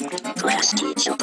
Class teacher.